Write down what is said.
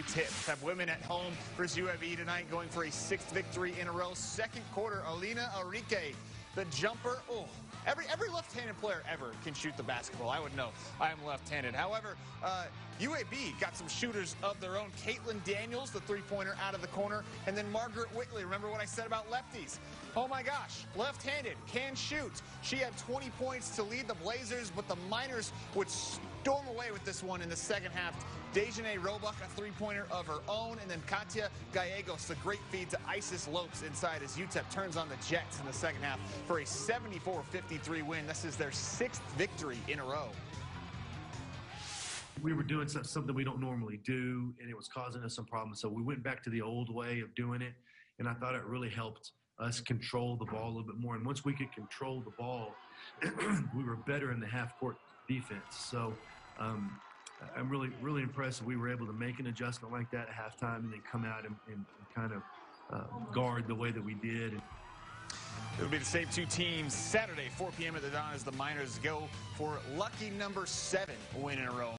UTEP have women at home versus UAB tonight going for a sixth victory in a row. Second quarter, Alina Enrique, the jumper. Oh, every every left-handed player ever can shoot the basketball. I would know. I am left-handed. However, uh, UAB got some shooters of their own. Caitlin Daniels, the three-pointer out of the corner, and then Margaret Whitley. Remember what I said about lefties? Oh my gosh, left-handed, can shoot. She had 20 points to lead the Blazers, but the Miners would storm away with this one in the second half. Dejanay Roebuck, a three-pointer of her own, and then Katya Gallegos, the great feed to Isis Lopes inside as UTEP turns on the Jets in the second half for a 74-53 win. This is their sixth victory in a row we were doing something we don't normally do, and it was causing us some problems. So we went back to the old way of doing it, and I thought it really helped us control the ball a little bit more. And once we could control the ball, we were better in the half court defense. So um, I'm really, really impressed that we were able to make an adjustment like that at halftime and then come out and, and, kind of uh, guard the way that we did. It'll be the same two teams Saturday, 4 p.m. at the Don as the Miners go for lucky number seven win in a row.